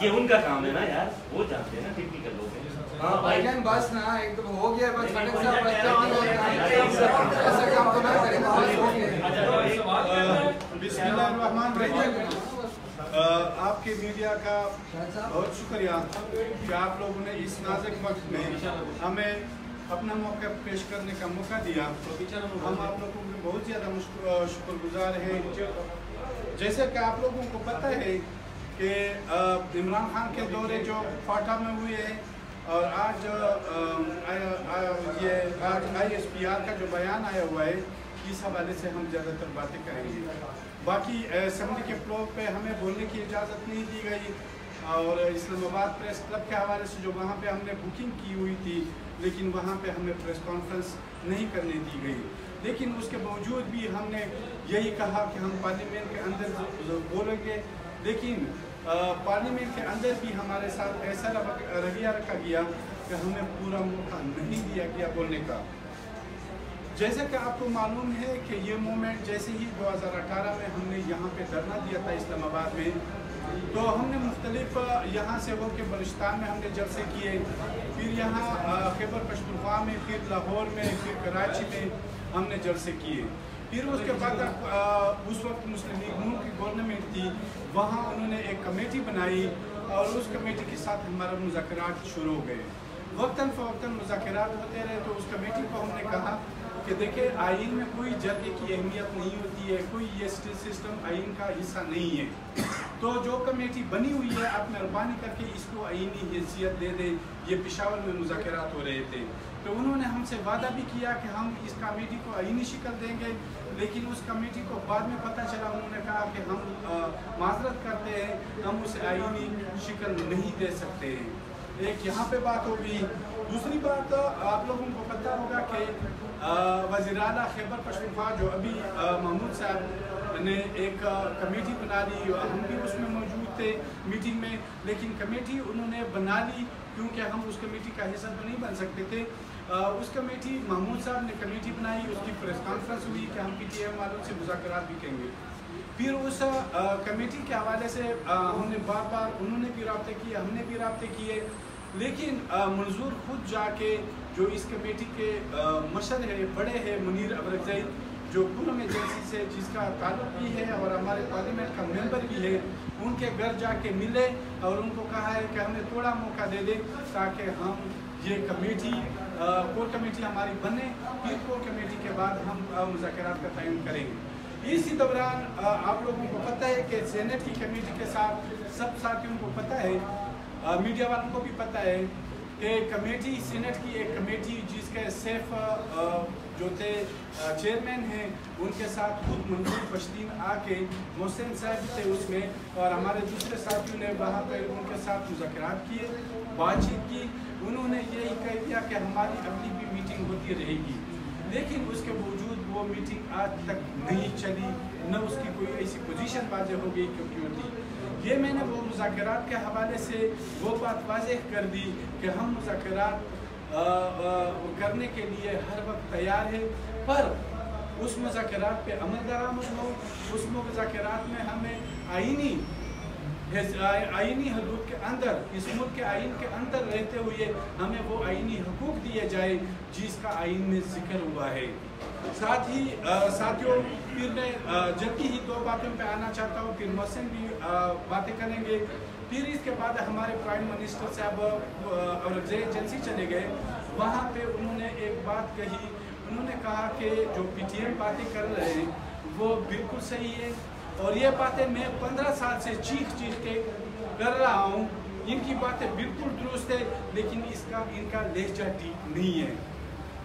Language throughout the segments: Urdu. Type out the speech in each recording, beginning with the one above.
یہ ان کا کام ہے نا یار وہ جانتے ہیں نا ٹیکنیکل لوگ ہیں۔ ہاں بھائی۔ بھائی جان بس نا ایک تو ہو گیا بس خٹک صاحب بچہ آن ہے ایسا کام تو نہ کریں بس ہو گیا۔ بسم اللہ الرحمن الرحیم۔ آپ کے میڈیا کا بہت شکریہ کہ آپ لوگوں نے اس نازک وقت میں ہمیں اپنا موقع پیش کرنے کا موقع دیا۔ ہم آپ لوگوں کے بہت زیادہ شکر گزار ہیں۔ جیسے کہ آپ لوگوں کو پتہ ہے کہ عمران خان کے دورے جو فاٹا میں ہوئے ہیں، اور آج یہ آج آئی ایس پی آر کا جو بیان آیا ہوا ہے، اس حوالے سے ہم زیادہ تر باتیں کریں گے۔ باقی اسمبلی کے فلور پہ ہمیں بولنے کی اجازت نہیں دی گئی، اور اسلام آباد پریس کلب کے حوالے سے جو وہاں پہ ہم نے بکنگ کی ہوئی تھی، لیکن وہاں پہ ہمیں پریس کانفرنس نہیں کرنے دی گئی۔ لیکن اس کے باوجود بھی ہم نے یہی کہا کہ ہم پارلیمنٹ کے اندر بولیں گے، لیکن پارلیمنٹ کے اندر بھی ہمارے ساتھ ایسا رویہ رکھا گیا کہ ہمیں پورا موقع نہیں دیا گیا بولنے کا۔ جیسے کہ آپ کو معلوم ہے کہ یہ مومنٹ جیسے ہی دو ہزار اٹھارہ میں ہم نے یہاں پہ دھرنا دیا تھا اسلام آباد میں، تو ہم نے مختلف یہاں سے ہو کے بلوچستان میں ہم نے جلسے کیے، پھر یہاں خیبر پشتونخوا میں، پھر لاہور میں، پھر کراچی میں ہم نے جلسے کیے۔ پھر اس کے بعد اس وقت مسلم لیگ نون کی گورنمنٹ تھی وہاں انہوں نے ایک کمیٹی بنائی اور اس کمیٹی کے ساتھ ہمارا مذاکرات شروع ہو گئے وقتاً فوقتاً مذاکرات ہوتے رہے تو اس کمیٹی کو ہم نے کہا کہ دیکھیں آئین میں کوئی جرگے کی اہمیت نہیں ہوتی ہے کوئی یہ سسٹم آئین کا حصہ نہیں ہے تو جو کمیٹی بنی ہوئی ہے آپ مہربانی کر کے اس کو آئینی حیثیت دے دیں یہ پشاور میں مذاکرات ہو رہے تھے تو انہوں نے ہم سے وعدہ بھی کیا کہ ہم اس کمیٹی کو آئینی شکل دیں گے، لیکن اس کمیٹی کو بعد میں پتہ چلا، انہوں نے کہا کہ ہم معذرت کرتے ہیں، ہم اسے آئینی شکل نہیں دے سکتے۔ ہیں ایک یہاں پہ بات ہوگی۔ دوسری بات، آپ لوگوں کو پتہ ہوگا کہ وزیر اعلیٰ خیبر پشتونخوا جو ابھی محمود صاحب نے ایک کمیٹی بنا لی ہم بھی اس میں موجود تھے میٹنگ میں، لیکن کمیٹی انہوں نے بنا لی کیونکہ ہم اس کمیٹی کا حصہ تو نہیں بن سکتے تھے۔ اس کمیٹی محمود صاحب نے کمیٹی بنائی، اس کی پریس کانفرنس ہوئی کہ ہم پی ٹی ایم والوں سے مذاکرات بھی کریں گے۔ پھر اس کمیٹی کے حوالے سے ہم نے بار بار انہوں نے بھی رابطے کیے، ہم نے بھی رابطے کیے۔ لیکن منظور خود جا کے جو اس کمیٹی کے مشر ہے، بڑے ہیں، منیر ابرزئی جو پورم ایجنسی سے جس کا تعلق بھی ہے اور ہمارے پارلیمنٹ کا ممبر بھی ہے، ان کے گھر جا کے ملے اور ان کو کہا ہے کہ ہمیں تھوڑا موقع دے دے تاکہ ہم یہ کمیٹی کور کمیٹی ہماری بنے، پھر کور کمیٹی کے بعد ہم مذاکرات کا تعین کریں گے۔ اسی دوران آپ لوگوں کو پتہ ہے کہ سینٹ کی کمیٹی کے ساتھ سب ساتھیوں کو پتہ ہے میڈیا والوں کو بھی پتہ ہے کہ کمیٹی، سینٹ کی ایک کمیٹی جس کے سیف جو تھے چیئرمین ہیں، ان کے ساتھ خود منظور پشتین آ کے محسن صاحب تھے اس میں اور ہمارے دوسرے ساتھیوں نے وہاں پہ ان کے ساتھ مذاکرات کیے، بات چیت کی، انہوں نے یہی کہہ دیا کہ ہماری اگلی بھی میٹنگ ہوتی رہے گی۔ لیکن اس کے باوجود وہ میٹنگ آج تک نہیں چلی، نہ اس کی کوئی ایسی پوزیشن واضح ہو گئی کیونکہ ہوتی یہ میں نے وہ مذاکرات کے حوالے سے وہ بات واضح کر دی کہ ہم مذاکرات کرنے کے لیے ہر وقت تیار ہے پر اس مذاکرات پہ عمل درآمد ہو، اس مذاکرات میں ہمیں آئینی آئینی حدود کے اندر اس ملک کے آئین کے اندر رہتے ہوئے ہمیں وہ آئینی حقوق دیے جائے جس کا آئین میں ذکر ہوا ہے ساتھ ہی ساتھیوں پھر میں جلدی ہی دو باتوں پہ آنا چاہتا ہوں پھر محسن بھی باتیں کریں گے پھر اس کے بعد ہمارے پرائم منسٹر صاحب اورگزے ایجنسی چلے گئے وہاں پہ انہوں نے ایک بات کہی انہوں نے کہا کہ جو پی ٹی ایم باتیں کر رہے ہیں وہ بالکل صحیح ہے اور یہ باتیں میں پندرہ سال سے چیخ چیخ کے کر رہا ہوں۔ ان کی باتیں بالکل درست ہے لیکن اس کا، ان کا لہجہ ٹھیک نہیں ہے۔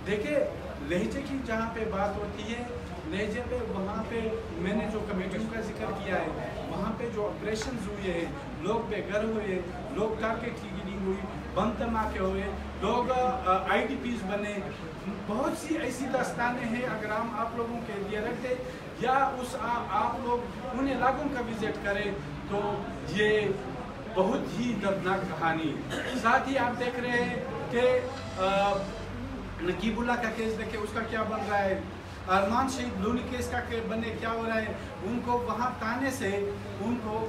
دیکھیں، لہجے کی جہاں پہ بات ہوتی ہے، لہجے پہ وہاں پہ میں نے جو کمیٹیوں کا ذکر کیا ہے، وہاں پہ جو آپریشنز ہوئے ہیں، لوگ بے گھر ہوئے لوگ ٹارگیٹ کی گنی ہوئی، بم دھماکے ہوئے لوگ آئی ڈی پیز بنے۔ بہت سی ایسی داستانیں ہیں، اگر ہم آپ لوگوں کے لیے رکھ دیں یا اس آپ لوگ ان علاقوں کا وزٹ کریں، تو یہ بہت ہی دردناک کہانی ساتھ ہی آپ دیکھ رہے ہیں کہ نقیب اللہ کا کیس دیکھیں، اس کا کیا بن رہا ہے؟ ارمان شیخ لونی کیس کا بننے کیا ہو رہا ہے ان کو وہاں تانے سے ان کو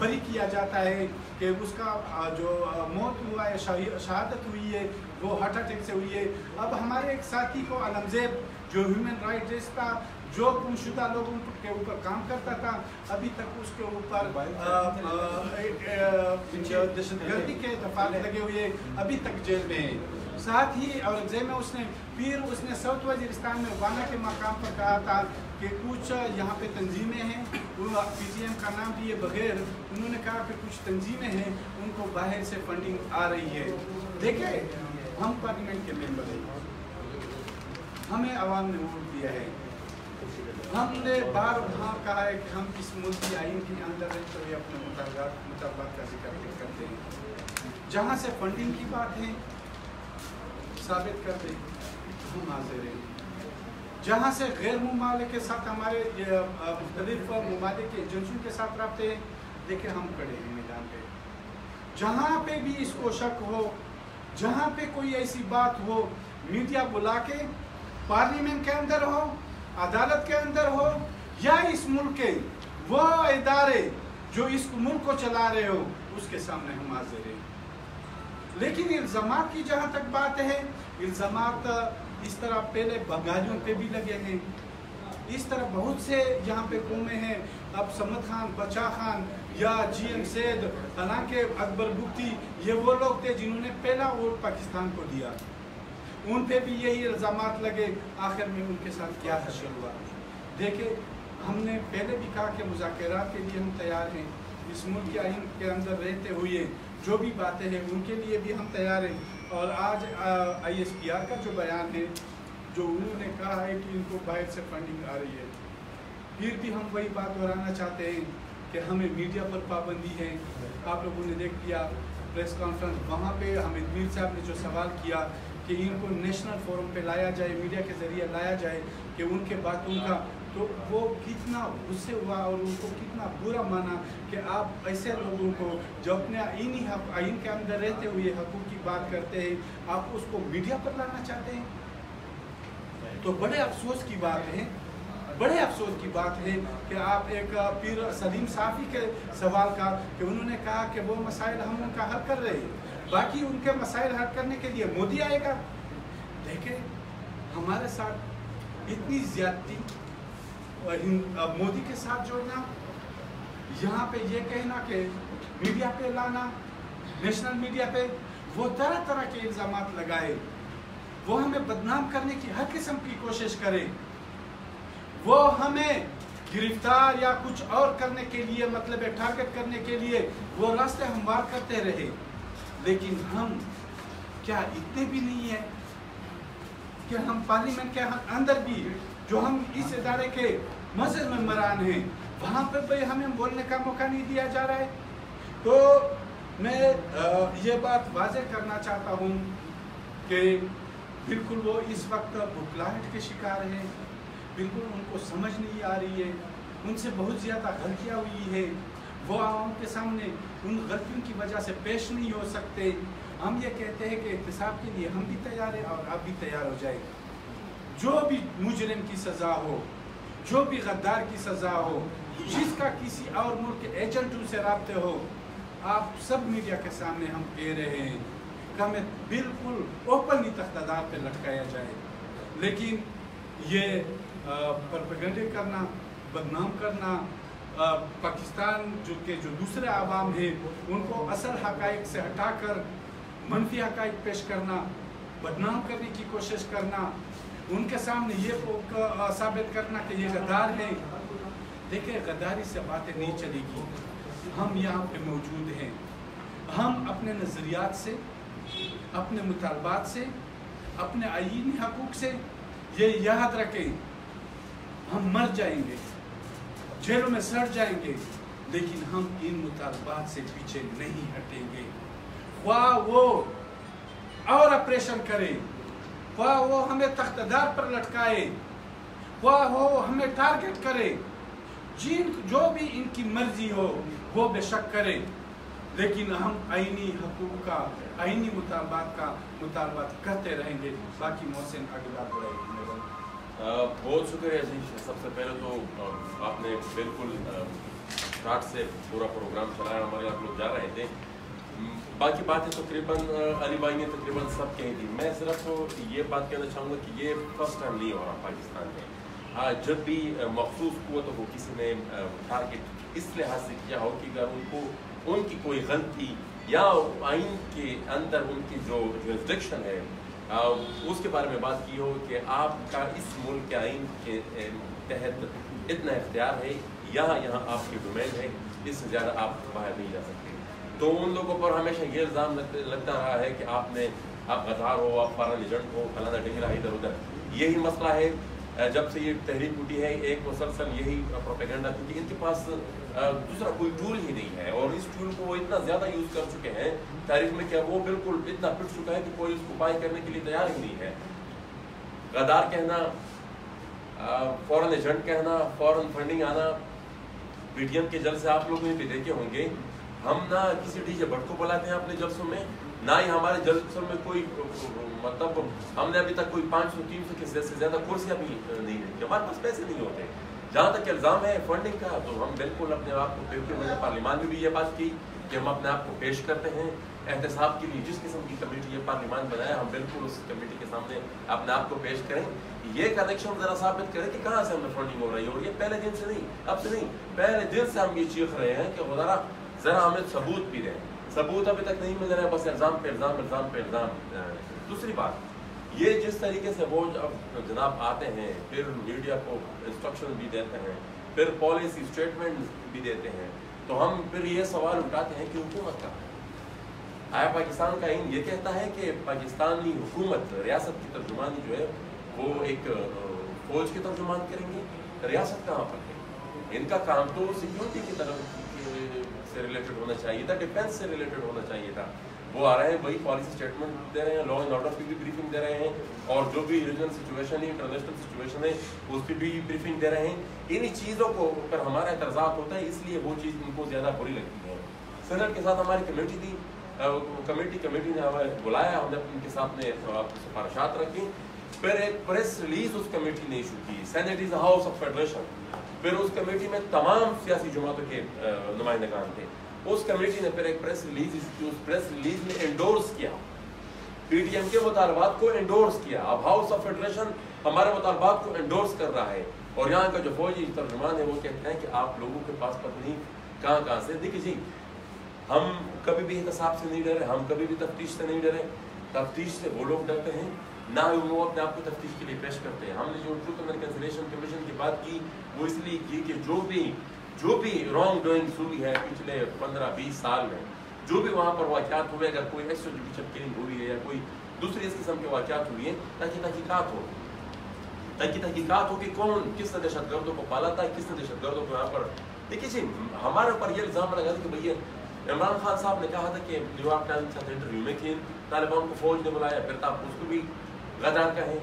بری کیا جاتا ہے کہ اس کا جو موت ہوا ہے شہادت ہوئی ہے وہ ہارٹ اٹیک سے ہوئی ہے اب ہمارے ایک ساتھی کو علمزیب جو ہیومن رائٹس کا جو گمشدہ لوگوں کے اوپر کام کرتا تھا ابھی تک اس کے اوپر دہشت گردی کے دفعات لگے ہوئے ابھی تک جیل میں ہے ساتھ ہی اور ایگزام میں اس نے پھر اس نے ساؤتھ وزیرستان میں وانا کے مقام پر کہا تھا کہ کچھ یہاں پہ تنظیمیں ہیں۔ وہ پی ٹی ایم کا نام دیے بغیر انہوں نے کہا کہ کچھ تنظیمیں ہیں، ان کو باہر سے فنڈنگ آ رہی ہے۔ دیکھیں، ہم پارلیمنٹ کے ممبر ہیں۔ ہمیں عوام نے ووٹ دیا ہے۔ ہم نے بار بار کہا ہے کہ ہم اس ملکی آئین کے اندر ہے تو یہ اپنے مطالبات کا ذکر کرتے ہیں۔ جہاں سے فنڈنگ کی بات ہے ثابت کر دیں ہم حاضر ہیں۔ جہاں سے غیر ممالک کے ساتھ ہمارے مختلف ممالک کے ایجنسیوں کے ساتھ رابطے ہیں، دیکھیں ہم کڑے ہیں میدان پہ۔ جہاں پہ بھی اس کو شک ہو، جہاں پہ کوئی ایسی بات ہو، میڈیا بلا کے، پارلیمنٹ کے اندر ہو، عدالت کے اندر ہو، یا اس ملک کے وہ ادارے جو اس ملک کو چلا رہے ہو، اس کے سامنے ہم حاضر ہیں۔ لیکن الزامات کی جہاں تک بات ہے، الزامات اس طرح پہلے بنگالیوں پہ بھی لگے ہیں۔ اس طرح بہت سے یہاں پہ قومیں ہیں، اب سمت خان بچا خان یا جی ایم سید، حالانکہ اکبر بکتی یہ وہ لوگ تھے جنہوں نے پہلا ووٹ پاکستان کو دیا۔ ان پہ بھی یہی الزامات لگے، آخر میں ان کے ساتھ کیا حشل ہوا۔ دیکھیں، ہم نے پہلے بھی کہا کہ مذاکرات کے لیے ہم تیار ہیں۔ اس ملک کے کے اندر رہتے ہوئے جو بھی باتیں ہیں، ان کے لیے بھی ہم تیار ہیں۔ اور آج آئی ایس پی آر کا جو بیان ہے، جو انہوں نے کہا ہے کہ ان کو باہر سے فنڈنگ آ رہی ہے۔ پھر بھی ہم وہی بات دہرانا چاہتے ہیں کہ ہمیں میڈیا پر پابندی ہے۔ آپ لوگوں نے دیکھ لیا، پریس کانفرنس وہاں پہ حمید میر صاحب نے جو سوال کیا کہ ان کو نیشنل فورم پہ لایا جائے میڈیا کے ذریعے لایا جائے کہ ان کے باتوں کا تو وہ کتنا غصے ہوا اور ان کو کتنا برا مانا کہ آپ ایسے لوگوں کو جو اپنے آئین ہی حق آئین کے اندر رہتے ہوئے حقوق کی بات کرتے ہیں، آپ اس کو میڈیا پر لانا چاہتے ہیں؟ تو بڑے افسوس کی بات ہے، بڑے افسوس کی بات ہے کہ آپ ایک پیر سلیم صافی کے سوال کا، کہ انہوں نے کہا کہ وہ مسائل ہم ان کا حل کر رہے ہیں۔ باقی ان کے مسائل حل کرنے کے لیے مودی آئے گا۔ دیکھیں، ہمارے ساتھ اتنی زیادتی مودی کے ساتھ جوڑنا یہاں پہ یہ کہنا کہ میڈیا پہ لانا نیشنل میڈیا پہ، وہ طرح طرح کے الزامات لگائے۔ وہ ہمیں بدنام کرنے کی ہر قسم کی کوشش کرے۔ وہ ہمیں گرفتار یا کچھ اور کرنے کے لیے مطلب ٹارگٹ کرنے کے لیے وہ راستے ہموار کرتے رہے۔ لیکن ہم کیا اتنے بھی نہیں ہیں کہ ہم پارلیمنٹ کے اندر بھی جو ہم اس ادارے کے مزید ممبران ہیں، وہاں پہ بھی ہمیں بولنے کا موقع نہیں دیا جا رہا ہے۔ تو میں یہ بات واضح کرنا چاہتا ہوں کہ بالکل وہ اس وقت بھکلاہٹ کے شکار ہیں۔ بالکل ان کو سمجھ نہیں آ رہی ہے۔ ان سے بہت زیادہ غلطیاں ہوئی ہے وہ عوام کے سامنے ان غلطیوں کی وجہ سے پیش نہیں ہو سکتے۔ ہم یہ کہتے ہیں کہ احتساب کے لیے ہم بھی تیار ہیں اور آپ بھی تیار ہو جائے گا جو بھی مجرم کی سزا ہو، جو بھی غدار کی سزا ہو، جس کا کسی اور ملک ایجنٹوں سے رابطے ہو، آپ سب میڈیا کے سامنے ہم کہہ رہے ہیں کہ ہمیں بالکل اوپنلی تختدار پہ لٹکایا جائے۔ لیکن یہ پرپیگنڈے کرنا، بدنام کرنا پاکستان جو کہ جو دوسرے عوام ہیں، ان کو اصل حقائق سے ہٹا کر منفی حقائق پیش کرنا، بدنام کرنے کی کوشش کرنا ان کے سامنے یہ ثابت کرنا کہ یہ غدار ہے دیکھیں غداری سے باتیں نہیں چلے گی۔ ہم یہاں پہ موجود ہیں۔ ہم اپنے نظریات سے، اپنے مطالبات سے، اپنے آئین حقوق سے یہ یاد رکھیں۔ ہم مر جائیں گے۔ جیلوں میں سڑ جائیں گے۔ لیکن ہم ان مطالبات سے پیچھے نہیں ہٹیں گے۔ خواہ وہ اور اپریشن کریں۔ خواہ وہ ہمیں تختدار پر لٹکائے، خواہ وہ ہمیں ٹارگٹ کرے۔ جن جو بھی ان کی مرضی ہو، وہ بے شک کرے۔ لیکن ہم آئینی حقوق کا آئینی مطالبات کا مطالبات کرتے رہیں گے۔ باقی محسن آگے بات رہے گی بہت شکریہ جی۔ سب سے پہلے تو آپ نے بالکل سے پورا پروگرام چلایا۔ ہمارے آپ لوگ جا رہے تھے۔ باقی باتیں تقریباً علی بھائی نے تقریباً سب کہیں تھی میں صرف یہ بات کہنا چاہوں گا کہ یہ فرسٹ ٹائم نہیں ہو رہا پاکستان میں۔ جب بھی مخصوص قوت ہو کسی نے ٹارگیٹ اس لحاظ سے کیا ہو کہ اگر ان کو، ان کی کوئی غلطی یا آئین کے اندر ان کی جو ریسٹرکشن ہے اس کے بارے میں بات کی ہو کہ آپ کا اس ملک کے آئین کے تحت اتنا اختیار ہے یا یہاں آپ کی ڈومین ہے، اس سے زیادہ آپ باہر نہیں جا سکتے۔ تو ان لوگوں پر ہمیشہ یہ الزام لگتا رہا ہے کہ آپ نے، آپ غزار ہو، آپ فارن ایجنٹ ہو فلانا ڈھنگرا ادھر ادھر۔ یہی مسئلہ ہے۔ جب سے یہ تحریک اٹھی ہے، ایک مسلسل یہی پروپیگنڈا، کیونکہ ان کے پاس دوسرا کوئی ٹول ہی نہیں ہے۔ اور اس ٹول کو وہ اتنا زیادہ یوز کر چکے ہیں تاریخ میں کیا وہ بالکل اتنا پٹ چکا ہے کہ کوئی اس کو پائی کرنے کے لیے تیار ہی نہیں ہے۔ غدار کہنا فورن ایجنٹ کہنا، فورن فنڈنگ آنا پی ٹی ایم کے جلسے آپ لوگ بھی دیکھے ہوں گے۔ ہم نہ کسی ڈی جے بھٹ کو بلاتے ہیں اپنے جلسوں میں، نہ ہی ہمارے جلسوں میں کوئی مطلب ہم نے ابھی تک کوئی پانچ سو، تین سو کے سے زیادہ کرسیاں بھی نہیں رکھی ہمارے پاس پیسے نہیں ہوتے۔ جہاں تک الزام ہے فنڈنگ کا، تو ہم بالکل اپنے آپ کو کیونکہ میں پارلیمان میں بھی یہ بات کی کہ ہم اپنے آپ کو پیش کرتے ہیں۔ احتساب کے لیے جس قسم کی کمیٹی یہ پارلیمان بنایا، ہم بالکل اس کمیٹی کے سامنے اپنے آپ کو پیش کریں۔ یہ کنیکشن ذرا ثابت کریں کہ کہاں سے ہمیں فنڈنگ ہو رہی ہے، اور یہ پہلے دن سے نہیں، اب سے نہیں، پہلے دن سے ہم یہ چیخ رہے ہیں کہ ذرا ذرا ہمیں ثبوت بھی دیں ثبوت ابھی تک نہیں مل رہا ہے، بس الزام پہ الزام پہ الزام پہ، الزام۔ دوسری بات، یہ جس طریقے سے وہ اب جناب آتے ہیں، پھر میڈیا کو انسٹرکشن بھی دیتے ہیں، پھر پالیسی اسٹیٹمنٹ بھی دیتے ہیں، تو ہم پھر یہ سوال اٹھاتے ہیں کہ حکومت کا۔ آیا پاکستان کا یہ کہتا ہے کہ پاکستانی حکومت ریاست کی ترجمانی جو ہے، وہ ایک فوج کی ترجمان کریں گے؟ ریاست کہاں پر ہے؟ ان کا کام تو سیکیورٹی کی طرف سے ریلیٹڈ ہونا چاہیے تھا ڈیفینس سے ریلیٹڈ ہونا چاہیے تھا۔ وہ آ رہے ہیں وہی پالیسی اسٹیٹمنٹ دے رہے ہیں لا اینڈ آرڈر کی بھی بریفنگ دے رہے ہیں اور جو بھی ریجنل سچویشن ہے انٹرنیشنل سچویشن ہے، اس کی بھی بریفنگ دے رہے ہیں۔ انہی چیزوں کو پر ہمارا اعتراضات ہوتا ہے، اس لیے وہ چیز ان کو زیادہ بری لگتی ہے۔ سینٹ کے ساتھ ہماری کمیٹی تھی کمیٹی کمیٹی نے ہمیں بلایا، ہم نے ان کے ساتھ نے سفارشات رکھی۔ پھر ایک پریس ریلیز اس کمیٹی نے ایشو کی۔ Senate as house of federation پھر اس کمیٹی میں تمام سیاسی جماعتوں کے نمائندگان تھے۔ اس کمیٹی نے پھر ایک پریس ریلیز کی اس پریس ریلیز میں انڈورس کیا۔ پی ٹی ایم کے مطالبات کو انڈورس کیا۔ اب ہاؤس آف فیڈریشن ہمارے مطالبات کو انڈورس کر رہا ہے۔ اور یہاں کا جو فوجی ترجمان ہے وہ کہتے ہیں کہ آپ لوگوں کے پاس پتہ نہیں کہاں کہاں سے؟ دیکھیں جی ہم کبھی بھی احتساب سے نہیں ڈرے، ہم کبھی بھی تفتیش سے نہیں ڈرے۔ تفتیش سے وہ لوگ ڈرتے ہیں۔ نہ ہی وہ اپنے آپ کو تفتیش کے لیے پیش کرتے ہیں۔ ہم نے جو ٹروتھ اینڈ کنسلیشن کمیشن کی بات کی، وہ اس لیے کی کہ جو بھی جو بھی رانگ ڈوئنگس ہوئی ہے پچھلے پندرہ بیس سال میں، جو بھی وہاں پر واقعات ہوئے، اگر کوئی ایکسٹرا جوڈیشل کلنگ ہوئی ہے یا کوئی دوسری اس قسم کے واقعات ہوئی ہیں، تاکہ تحقیقات ہو۔ تاکہ تحقیقات ہو کہ کون کس نے دہشت گردوں کو پالا تھا، کس نے دہشت گردوں کو یہاں پر دیکھیے جی ہمارے اوپر یہ الزام لگا تھا کہ بھیا عمران خان صاحب نے کہا تھا کہ نیو یارک ٹائمس انٹرویو میں تھے، طالبان کو فوج نے بلایا، پھر تھا اس کو بھی غدر کا ہے۔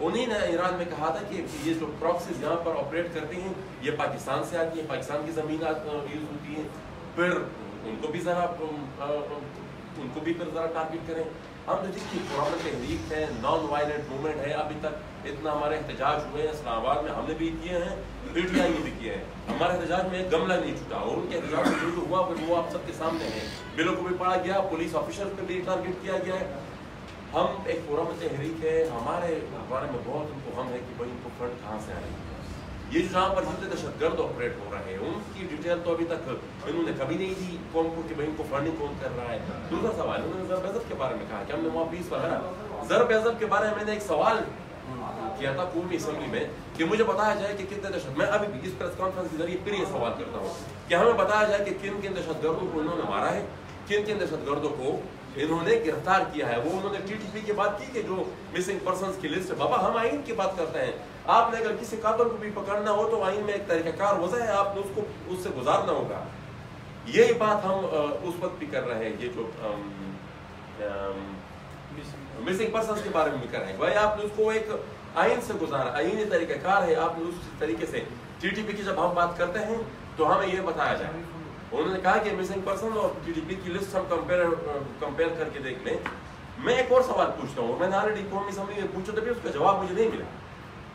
انہیں نے ایران میں کہا تھا کہ یہ جو پروکسیز یہاں پر آپریٹ کرتے ہیں، یہ پاکستان سے آتی ہیں، پاکستان کی زمین یوز ہوتی ہیں۔ پھر ان کو بھی ذرا ان کو بھی پھر ذرا ٹارگٹ کریں۔ ہم تو جتنی قرآن تحریک ہے نان وائلنٹ موومنٹ ہے ابھی تک، اتنا ہمارے احتجاج ہوئے ہیں۔ اسلام آباد میں ہم نے بھی کیے ہیں پیٹیا نے بھی کیے ہیں۔ ہمارے احتجاج میں ایک گملہ نہیں چھٹا۔ اور ان کے احتجاج میں جو ہوا، پھر وہ آپ سب کے سامنے ہیں۔ بلوں کو بھی پڑھا گیا، پولیس آفیسر پہ بھی ٹارگٹ کیا گیا ہے۔ ہم ایک فورم تحریک ہے، ہمارے بارے میں بہت ان کو غم ہے کہ بھائی ان کو فنڈ کہاں سے آ رہی ہے یہ جو جہاں پر جتنے دہشت گرد آپریٹ ہو رہے ہیں، ان کی ڈیٹیل تو ابھی تک انہوں نے کبھی نہیں دی قوم کو کہ بھائی ان کو فنڈنگ کون کر رہا ہے۔ دوسرا سوال، انہوں نے ضرب عزب کے بارے میں کہا کہ ہم نے وہاں بیس پر ہے ضرب عزب کے بارے میں میں نے ایک سوال کیا تھا قومی اسمبلی میں کہ مجھے بتایا جائے کہ کتنے دہشت، میں ابھی بھی اس پریس کانفرنس کے ذریعے پھر یہ سوال کرتا ہوں کہ ہمیں بتایا جائے کہ کن کن دہشت گردوں کو انہوں نے مارا ہے، کن کن دہشت گردوں کو انہوں نے گرفتار کیا ہے۔ وہ انہوں نے ٹی ٹی پی کے بات کی کہ جو مسنگ پرسنز کی لسٹ ہے۔ بابا ہم آئین کی بات کرتے ہیں۔ آپ نے اگر کسی قاتل کو بھی پکڑنا ہو تو آئین میں ایک طریقہ کار وضع ہے۔ آپ نے اس کو اس سے گزارنا ہوگا۔ یہی بات ہم اس وقت بھی کر رہے ہیں۔ یہ جو مسنگ پرسنز کے بارے میں بھی کر رہے ہیں۔ بھائی آپ نے اس کو ایک آئین سے گزارا۔ آئینی طریقہ کار ہے۔ آپ نے اس طریقے سے ٹی ٹی پی کی جب ہم بات کرتے ہیں تو ہمیں یہ بتایا جائے۔ انہوں نے کہا کہ مسنگ پرسن اور جی ڈی پی کی لسٹ ہم کمپیئر کر کے دیکھ لیں۔ میں ایک اور سوال پوچھتا ہوں میں نے آلریڈی قومی اسمبلی میں پوچھا تھا بھی اس کا جواب مجھے نہیں ملا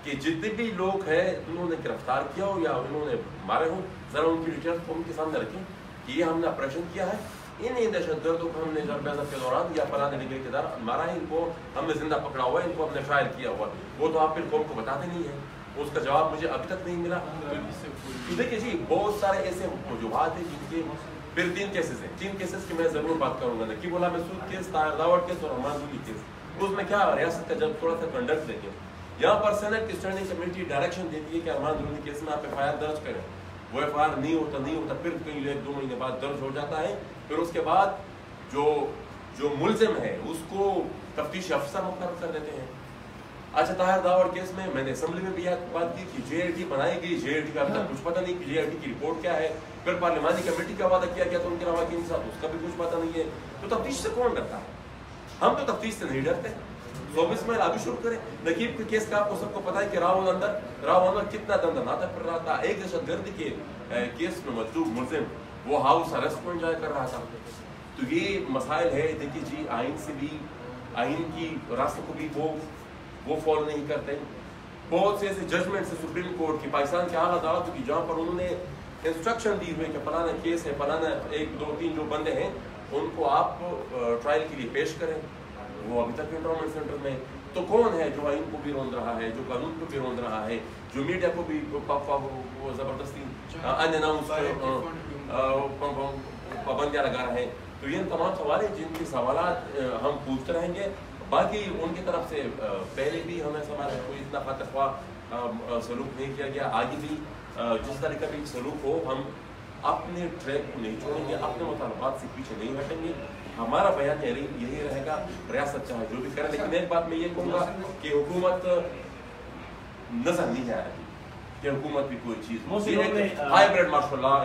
کہ جتنے بھی لوگ ہیں، انہوں نے گرفتار کیا ہو یا انہوں نے مارے ہوں؟ ذرا ان کی ڈیٹیل قوم کے سامنے رکھیں کہ یہ ہم نے آپریشن کیا ہے۔ انہیں دہشت گردوں کو ہم نے جربیزت کے دوران یا فلاں ڈگری کے دار مارا ہے، ان کو ہم نے زندہ پکڑا ہوا ہے، ان کو ہم نے فائر کیا ہوا وہ تو آپ پھر قوم کو بتاتے نہیں ہیں۔ اس کا جواب مجھے ابھی تک نہیں ملا۔ تو دیکھیے جی بہت سارے ایسے وجوہات ہیں جن کے پھر تین کیسز ہیں۔ تین کیسز کی میں ضرور بات کروں گا۔ Naqeebullah Mehsud case Tahir Dawar case اور رحمان زولی کیس اس میں کیا ریاست کا جب تھوڑا سا کنڈکٹ دیکھیں۔ یہاں پر سینٹ کی اسٹینڈنگ کمیٹی ڈائریکشن دیتی ہے کہ ارمان زولی کیس میں آپ ایف آئی آر درج کریں۔ وہ ایف آئی آر نہیں ہوتا نہیں ہوتا، پھر کہیں ایک دو مہینے بعد درج ہو جاتا ہے۔ پھر اس کے بعد جو جو ملزم ہے، اس کو تفتیش افسر مقرر کر دیتے ہیں۔ اچھا طاہر داور کیس میں میں نے اسمبلی میں بھی یہ بات کی کہ جے آئی ٹی بنائی گئی جے آئی ٹی کا ابھی تک کچھ پتہ نہیں کہ جے آئی ٹی کی رپورٹ کیا ہے۔ پھر پارلیمانی کمیٹی کا وعدہ کیا گیا تو ان کے رواقین صاحب اس کا بھی کچھ پتہ نہیں ہے۔ تو تفتیش سے کون ڈرتا ہے؟ ہم تو تفتیش سے نہیں ڈرتے۔ چوبیس میں ابھی شروع کریں۔ نقیب کے کیس کا آپ کو سب کو پتا ہے کہ راہل اندر راہل اندر کتنا دن دناتا پھر رہا تھا۔ ایک دہشت گردی کے کیس میں مطلوب ملزم وہ ہاؤس ارسٹ میں انجوائے کر رہا تھا۔ تو یہ مسائل ہے دیکھیے جی آئین سے بھی آئین کی راستوں کو بھی وہ وہ فالو نہیں کرتے۔ بہت سے ایسے ججمنٹ سے سپریم کورٹ کی۔ پاکستان کے اعلیٰ عدالت کی جہاں پر انہوں نے انسٹرکشن دی ہوئے کہ فلانا کیس ہے فلانا ایک دو تین جو بندے ہیں ان کو آپ ٹرائل کے لیے پیش کریں۔ وہ ابھی تک انٹرمنٹ سینٹر میں تو کون ہے جو آئین کو بھی روند رہا ہے جو قانون کو بھی روند رہا ہے جو میڈیا کو بھی زبردستی پابندیاں لگا رہے ہیں۔ تو یہ تمام سوال ہیں جن کے سوالات ہم پوچھتے رہیں گے۔ باقی ان کی طرف سے پہلے بھی ہمیں سمجھ کوئی اتنا خاطفہ سلوک نہیں کیا گیا۔ آگے بھی جس طرح کا بھی سلوک ہو، ہم اپنے ٹریک کو نہیں چھوڑیں گے، اپنے مطالبات سے پیچھے نہیں ہٹیں گے۔ ہمارا بیان یہی رہے گا، ریاست چاہے جو بھی کرے، لیکن ایک بات میں یہ کہوں گا کہ حکومت نظر نہیں آ رہی۔ کہ حکومت بھی کوئی چیز ہائیبریڈ ماشاء اللہ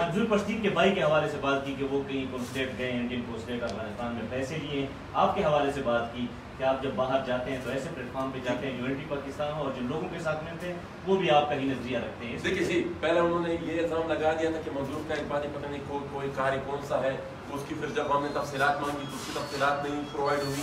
منظور پشتین کے بھائی کے حوالے سے بات کی کہ وہ کہیں کنسٹیٹ گئے ہیں جن کو اسٹیٹ افغانستان میں پیسے لیے ہیں۔ آپ کے حوالے سے بات کی کہ آپ جب باہر جاتے ہیں تو ایسے پلیٹ فارم پہ جاتے ہیں یونٹی پاکستان اور جن لوگوں کے ساتھ ملتے ہیں وہ بھی آپ کا ہی نظریہ رکھتے ہیں۔ دیکھیے جی پہلے انہوں نے یہ الزام لگا دیا تھا کہ منظور کا ایک بات پتہ نہیں کوئی کوئی کاری کون سا ہے۔ اس کی پھر جب ہم نے تفصیلات مانگی تو اس کی تفصیلات نہیں پرووائڈ ہوئی۔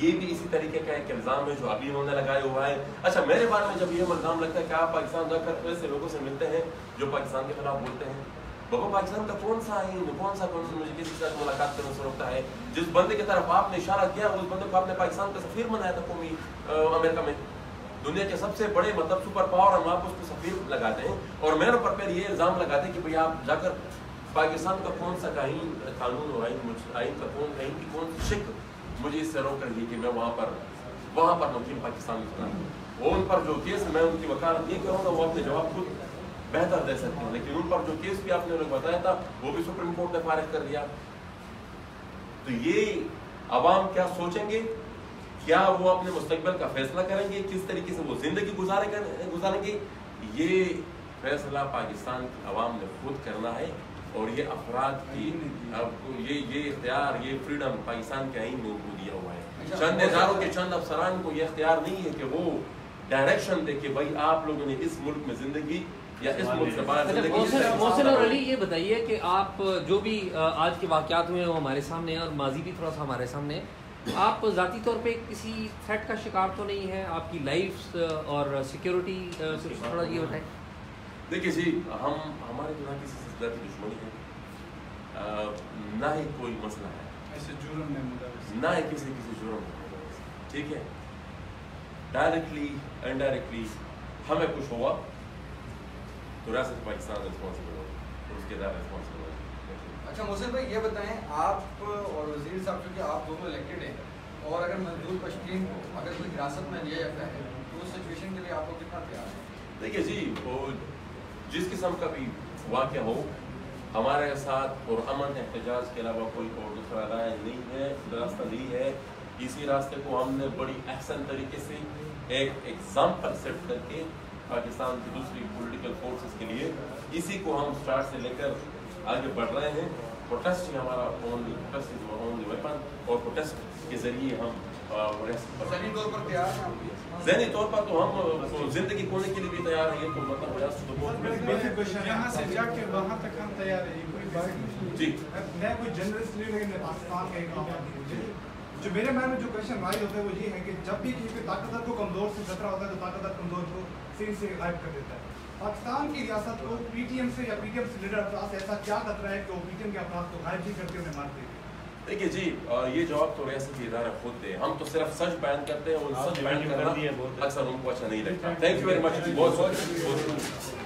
یہ بھی اسی طریقے کا ایک الزام ہے جو ابھی انہوں نے لگایا ہوا ہے۔ اچھا میرے بارے میں جب یہ الزام لگتا ہے کہ آپ پاکستان جا کر ایسے لوگوں سے ملتے ہیں جو پاکستان کے خلاف بولتے ہیں، بابا پاکستان کا کون سا آئین کون سا کون سا مجھے کسی ساتھ ملاقات کرنے سے روکتا ہے؟ جس بندے کی طرف آپ نے اشارہ کیا، اس بندے کو آپ نے پاکستان کا سفیر بنایا تھا قومی امریکہ میں۔ دنیا کے سب سے بڑے مطلب سپر پاور ہم آپ اس کو سفیر لگاتے ہیں۔ اور میرے اوپر پھر یہ الزام لگاتے ہیں کہ بھائی آپ جا کر پاکستان کا کون سا آئین، قانون اور آئین آئین کا کون، آئین کی کون سی شک مجھے اس سے روک رہی کہ میں وہاں پر وہاں پر مقیم پاکستان میں وہ ان پر جو کیس، میں ان کی وکالت نہیں کروں گا، وہ اپنے جواب خود بہتر دے سکتے ہیں۔ لیکن ان پر جو کیس بھی آپ نے بتایا تھا، وہ بھی سپریم کورٹ نے فارغ کر دیا۔ تو یہ عوام کیا سوچیں گے؟ کیا وہ اپنے مستقبل کا فیصلہ کریں گے؟ کس طریقے سے وہ زندگی گزارے گزاریں گے؟ یہ فیصلہ پاکستان کی عوام نے خود کرنا ہے۔ اور یہ افراد کی یہ یہ اختیار یہ فریڈم پاکستان کے آئین میں دیا ہوا ہے۔ چند ہزاروں کے چند افسران کو یہ اختیار نہیں ہے کہ وہ ڈائریکشن دے کہ بھائی آپ لوگوں نے اس ملک میں زندگی اچھا، محسن اور علی یہ بتائیے کہ آپ جو بھی آج کے واقعات ہوئے وہ ہمارے سامنے ہیں اور ماضی بھی تھوڑا سا ہمارے سامنے ہے آپ ذاتی طور پہ کسی تھریٹ کا شکار تو نہیں ہے آپ کی لائف اور سیکیورٹی تھوڑا یہ بتائیں دیکھیے جی ہم ہمارے جو کسی سے ذاتی دشمنی ہے نہ ہی کوئی مسئلہ ہے۔ نہ ہی کسی کسی جرم ٹھیک ہے؟ ڈائریکٹلی انڈائریکٹلی ہمیں کچھ ہوا تو ریاست پاکستان رسپانسبل ہو اس کے دار رسپانسبل ہو اچھا محسن بھائی یہ بتائیں آپ اور وزیر صاحب چونکہ آپ دونوں الیکٹڈ ہیں اور اگر منظور پشتین کو اگر کوئی حراست میں لیا جاتا ہے تو اس سچویشن کے لیے آپ کو کتنا تیار ہے دیکھیے جی وہ جس قسم کا بھی واقعہ ہو، ہمارے ساتھ اور امن احتجاج کے علاوہ کوئی اور دوسرا رائے نہیں ہے، راستہ نہیں ہے۔ اسی راستے کو ہم نے بڑی احسن طریقے سے ایک ایگزامپل سیٹ کر کے پاکستان کی دوسری پولیٹیکل فورسز کے لیے اسی کو ہم سٹارٹ سے لے کر آگے بڑھ رہے ہیں۔ پروٹیسٹ ہی ہمارا only protest is only weapon اور پروٹیسٹ کے ذریعے ہم ذہنی طور پر تو ہم زندگی کونے کے لیے بھی تیار ہیں تو مطلب پریاس یہاں سے جا کے وہاں تک ہم تیار ہیں کوئی بات جی میں کوئی جنرلس نہیں لیکن میں پاکستان کا ایک آمان ہوں مجھے جو میرے میں میں جو کوشچن رائی ہوتا ہے وہ یہ ہے کہ جب بھی کسی طاقتور کو کمدور سے خطرہ ہوتا ہے تو طاقتور کمدور کو سین سے غائب کر دیتا ہے پاکستان کی ریاست کو پی ٹی ایم سے یا پی ٹی ایم سے لیڈر افراس ایسا کیا خطرہ ہے کہ وہ پی ٹی ایم کے افراس کو غائب نہیں کرتے انہیں مارتے ہیں دیکھیں جی یہ جواب تو ریاستی ادارہ خود دے ہم تو صرف سچ بیان کرتے ہیں اور سچ بیان کرنا اکثر ان کو اچھا نہیں لگتا۔ تھینک یو ویری مچ بہت بہت